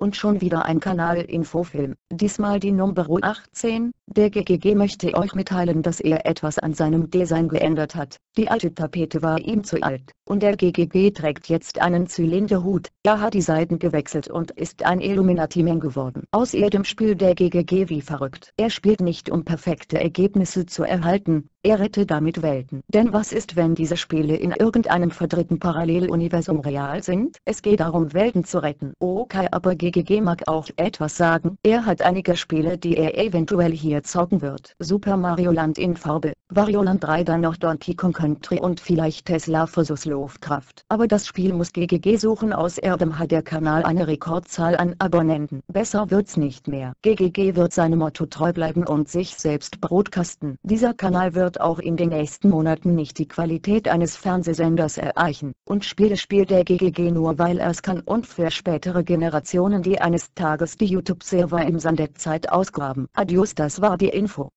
Und schon wieder ein Kanal-Infofilm, diesmal die Nummer 18. Der GGG möchte euch mitteilen, dass er etwas an seinem Design geändert hat. Die alte Tapete war ihm zu alt, und der GGG trägt jetzt einen Zylinderhut. Er hat die Seiten gewechselt und ist ein Illuminati-Man geworden. Aus ihrem Spiel der GGG wie verrückt. Er spielt nicht um perfekte Ergebnisse zu erhalten, er rette damit Welten. Denn was ist wenn diese Spiele in irgendeinem verdritten Paralleluniversum real sind? Es geht darum Welten zu retten. Okay aber GGG mag auch etwas sagen. Er hat einige Spiele die er eventuell hier zocken wird. Super Mario Land in Farbe, Wario Land 3 dann noch Donkey Kong Country und vielleicht Tesla vs Lovecraft. Aber das Spiel muss GGG suchen aus Erdem hat der Kanal eine Rekordzahl an Abonnenten. Besser wird's nicht mehr. GGG wird seinem Motto treu bleiben und sich selbst broadcasten. Dieser Kanal wird wird auch in den nächsten Monaten nicht die Qualität eines Fernsehsenders erreichen, und Spiele spielt der GGG nur weil er es kann und für spätere Generationen die eines Tages die YouTube-Server im Sand der Zeit ausgraben. Adios das war die Info.